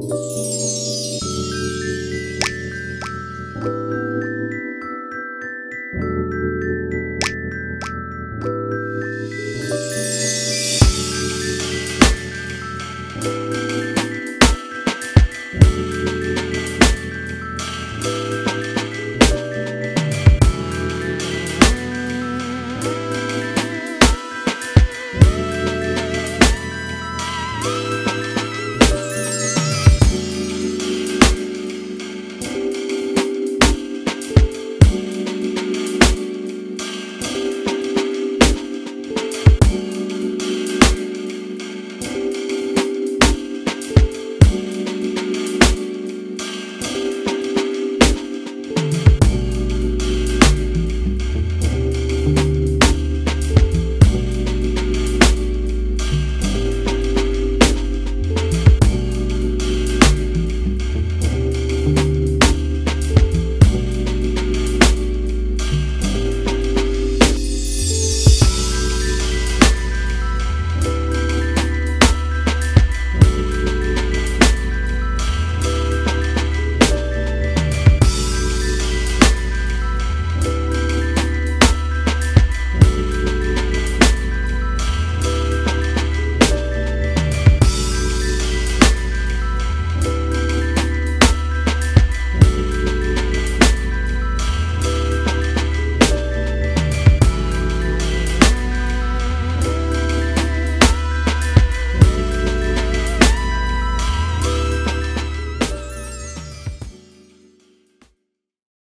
Música